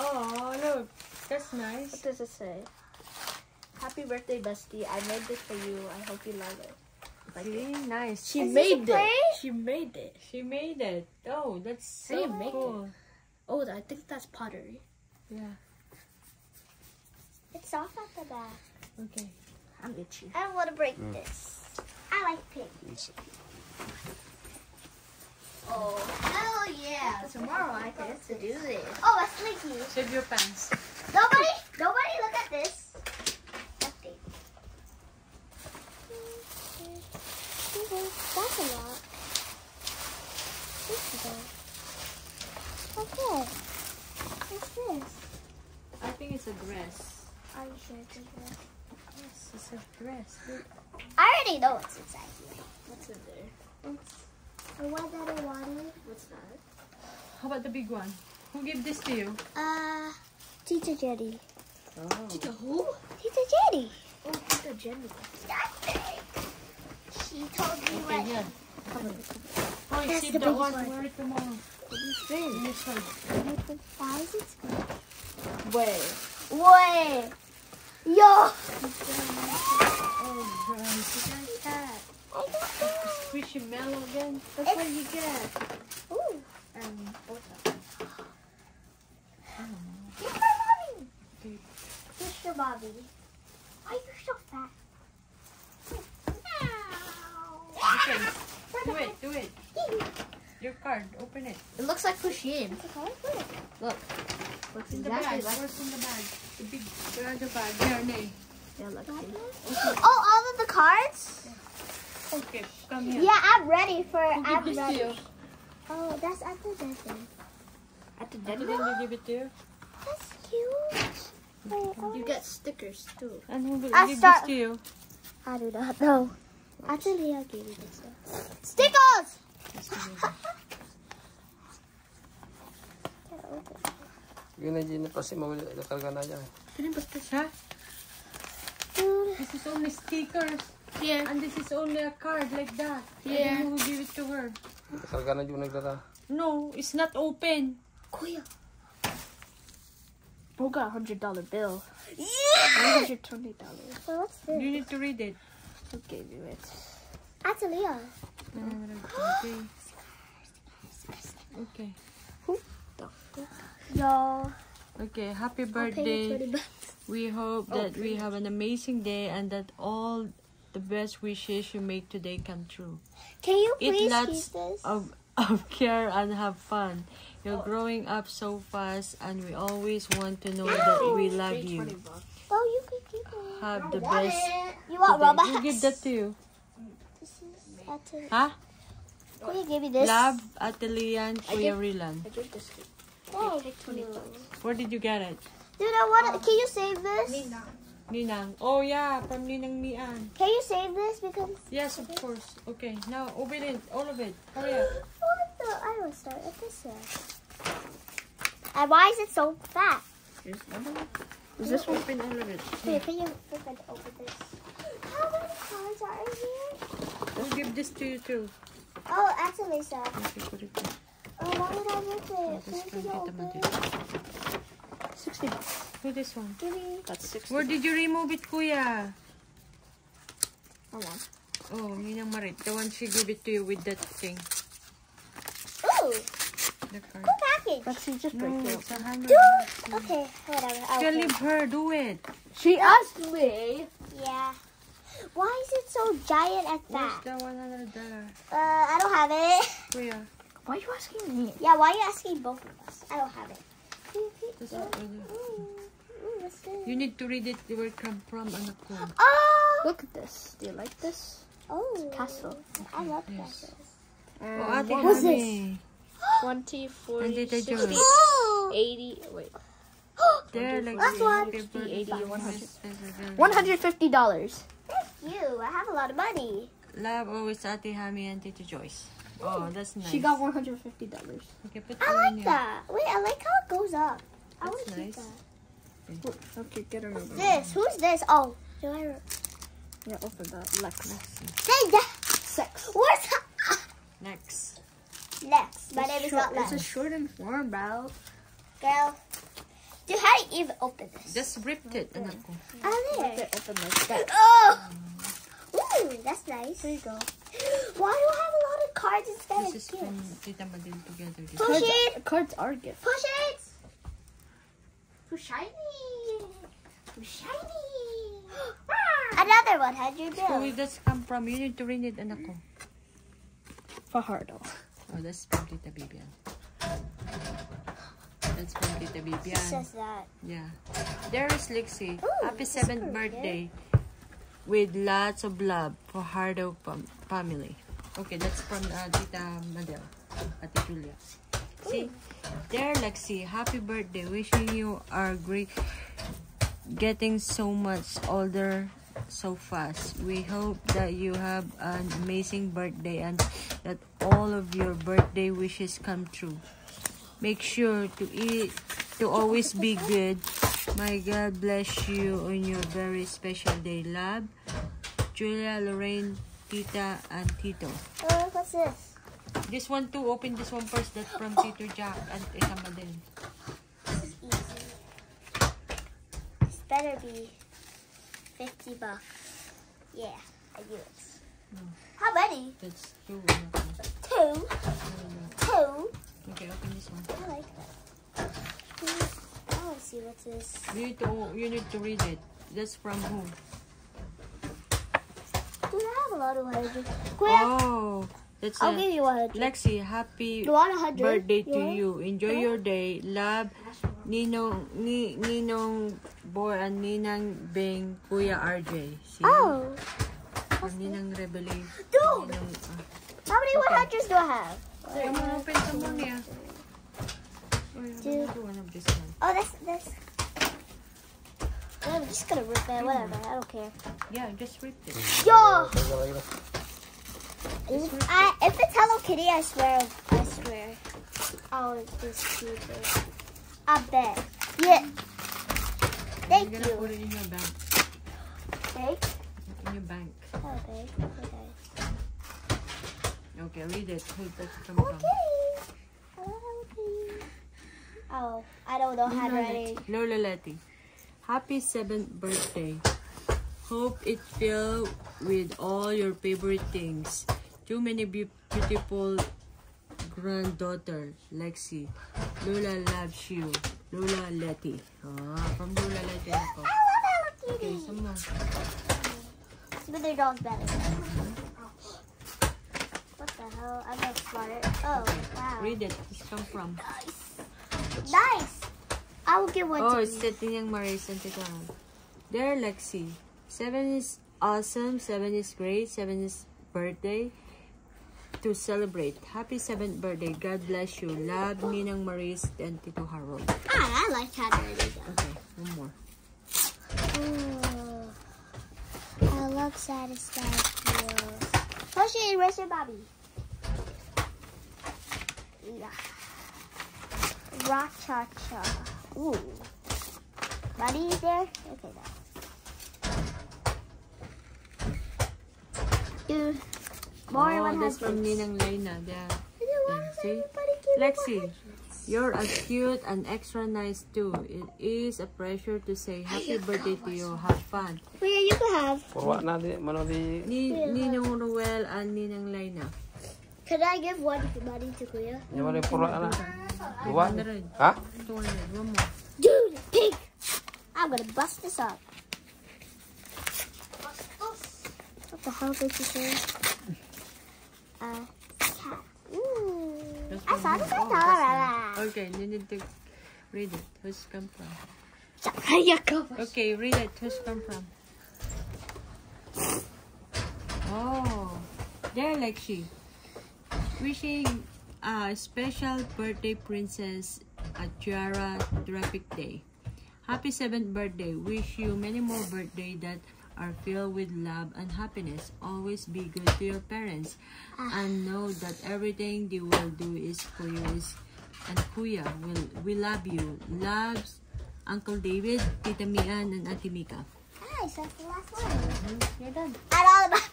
Oh, look. That's nice. What does it say? Happy birthday, bestie. I made this for you. I hope you love it. Like See, it. nice. She Is made it. plate? She made it. She made it. Oh, that's so do you make it? cool. Oh, I think that's pottery. Yeah. It's soft at the back. Okay. I'm itchy. I don't want to break this. I like pink. Oh, hell yeah. Tomorrow I get to do this. Oh, a slinky. Save your pants. Nobody, nobody look at this. Nothing. That's a lot. This is a- Okay. What's this? I think it's a dress. Are you sure it's a dress? Yes, it's a dress. I already know what's inside here. What's in there? The one that I wanted. What's that? How about the big one? Who gave this to you? Uh, Teacher Jenny. Oh. Tita who? Teacher Jenny. Oh, Tita Jenny. She told me Okay, what. yeah. Cover it. Oh, you see the that biggest one. one. Wear it tomorrow. Fin. This one. Why is it square? Wait. Wait. Yo. Oh, guys. You got that. I got that. Squishy mellow again. That's what you get. Ooh. And what's that? Look at my mommy. Okay. Mr. Bobby. Why are you so fat? Okay. Do it. Do it. Your card. Open it. It looks like Pusheen. Look. Looks In the exactly bag. like Where's in the bag? The big the bag. There, Nay. Yeah, look. Oh, all of the cards? Okay. Come here. Yeah, I'm ready for Who I'm gave ready. you? Oh, that's at the desert. At the Did dentist. they give it to you? That's cute. Wait, oh, You get stickers too. And who I gave start- this to you? I do not know. Actually, I'll give you this one. Stickers! Yun na Gina kasi mawala nakarga na yan. Ha? This is only stickers. Here. And this is only a card like that. Yeah. And then who give it to her? Nakarga na yung nagrara. No, it's not open. Kuya. Bro got a hundred dollar bill. Yeah! One hundred twenty dollars. Well, what's You need to read it. Who gave you it? Actually, uh, Okay. Okay. yo. Okay. Happy I'll pay you birthday. 20 bucks. We hope that we have an amazing day and that all the best wishes you make today come true. Can you Eat please lots this? of, of care and have fun. You're growing up so fast and we always want to know that we love you. Oh, you can keep it. Have the best You want today. Robux? Who give that to you? This is Atelier. Huh? Can you give me this? Love, Atelian, Kuya give- Rilan. I give this to you. bucks. Where did you get it? Dude, I want. Can you save this? Ninang. Oh yeah, from Ninang Mian. Can you save this because? Yes, of course. Okay, now open it, all of it. Hurry up. What the? I will start at this one. And why is it so fat? Here's another one. Is this one? Open all of it. Wait, can you open open this? How many cards are in here? I'll give this to you too. Oh, actually, sir. Okay, put it there. Oh, why would I rip it? This Can one, you kita open it? Sixty bucks. Who this one? That's sixty. Where did you remove it, Kuya? Hold on. Oh, Ninang Marit. The one she gave it to you with that thing. Ooh, The card. cool package. Let's see, just break No, it. it's a hundred. Dude. Okay, whatever. I'll Can take- leave her. Do it. She asked me. Yeah. Why is it so giant and Where's fat? the one hundred dollar? Uh, I don't have it. Kuya. Why are you asking me? Yeah, why are you asking both of us? I don't have it. This one, You need to read it where it come from, anak ko. Oh! Look at this. Do you like this? Oh. castle. I love Yes. castles. And Oh, ate, one- What's this? 20, 40, 60, 80, wait. There, like Last this. one. Happy 60, birthday. 80, 100. Yes, $150. Thank you. I have a lot of money. Love always Ate Hami and Tita Joyce. Oh, that's nice. She got $150. Okay, put I like that. Wait, I like how it goes up. I want That's to keep nice. that. Okay, get her over. This. Who's this? Oh. Do I... Yeah, open that necklace. Say that. Sex. Where's that? Next. Lex. My name is short, not Lex. It's a short and form, bro. Girl. Dude, how do you even open this? Just ripped it, anak ko. Oh, there. it open like that. Oh! Ooh, that's nice. There you go. Why do I have a lot of cards instead This of is from gifts? Tita Madel together. Push Cards, it! cards are gifts. Push it! Push shiny! Push shiny! Another one. How 100 Who bill. will this come from? You need to read it, anak ko. Fajardo. Oh, that's from Tita Bibian. That's from Tita It Bibian. says that. Yeah. There is Lexie. Ooh, Happy that's seventh good, birthday. With lots of love for Hardo fam- family. Okay, that's from uh, Tita Madel. Ate Julia. See? There, Lexie. Happy birthday. Wishing you are great. Getting so much older so fast. We hope that you have an amazing birthday and that all of your birthday wishes come true. Make sure to eat, to always be good. My God bless you on your very special day, love. Julia, Lorraine, Tita, and Tito. Oh, what's this? This one too, open this one first. That's from Tito Jack and Tita Madel. This is easy. This better be 50 bucks. Yeah, I do it. Hmm. How many? That's two. Two. Two. Okay, open this one. I like that. Hmm, I want to see what's this. You need to, you need to read it. That's from who? Dude, I have a lot of 100. Kuya, Oh, that's I'll a, give you 100. Lexie, happy You 100? birthday to want? you. Enjoy your day. Love, Ninong, ni, Ninong Boy and Ninang Bing, Kuya RJ. See? Oh. Or Ninang Rebele. Dude, Ninang, ah. how many 100s do I have? Come on, open some more niya. Oh, I'm Two. gonna do one of this one. Oh, that's this. I'm just gonna rip it. Whatever. I don't care. Yeah, just rip it. Yo! Na. I, if it's Hello Kitty, I swear, I swear. Oh, it's stupid. I bet. Yeah. Thank you. I'm gonna put you. it in your bank. Thank. In your bank. Okay. Okay. Okay, read it. Who does it come from? Okay. Oh, I don't know handwriting. Lola Letty. Happy seventh birthday. Hope it filled with all your favorite things. Too many beau- beautiful granddaughter, Lexie. Lola loves you. Lola Letty. Ah, from Lola Letty ako. I love Hello Okay, Kitty. some more. But their dog's better. What the hell? I'm not smarter. Oh, wow. Read it. This come from. Nice. I will give one Oh, to it's you. setting yung Maris and Tita. There, Lexie. Seven is awesome. Seven is great. Seven is birthday to celebrate. Happy seventh birthday. God bless you. Love, Ninang Maris and Tito Harold. Ah, I like handwriting. Okay, one more. Ooh. I love satisfied feels. Toshi, where's your Bobby? Yeah. Rock cha cha. Ooh. Buddy there? Okay, now. Dude. More oh, one that's from Ninang Laina. Yeah. Mm, see? Lexie. Lexie, you're as cute and extra nice too. It is a pleasure to say happy birthday to you. Have fun. Kuya, you can have. Purwa na di, mano di, Ni Ninong Ruel and Ninang Laina. Could I give one money to Kuya? yung mano yung purwa na. Duwa. 100. Ha? 200. One more. Dude, pig! I'm gonna bust this up. What the hell did you say? Uh, cat. Ooh. That's I saw this I Oh, saw that. Okay, you need to read it. Who's come from? Okay, read it. Who's come from? Oh, there, Lexie. Wishing a special birthday princess a Tiara Traffic Day. Happy seventh birthday. Wish you many more birthday that are filled with love and happiness. Always be good to your parents and know that everything they will do is for you. Is, and Kuya will we love you. Loves Uncle David, Tita Mian, and Ate Mika. Nice, that's the last one. Mm-hmm. You're done. And all about.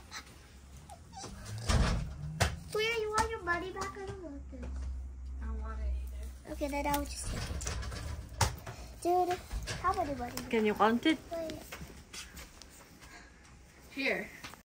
Kuya, you want your money back? I don't want this. I don't want it either. Okay, then I'll just take it. Dude, how many money? Can you count it? Wait. Here.